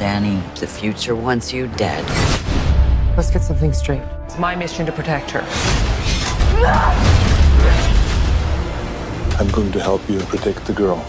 Dani, the future wants you dead. Let's get something straight. It's my mission to protect her. I'm going to help you protect the girl.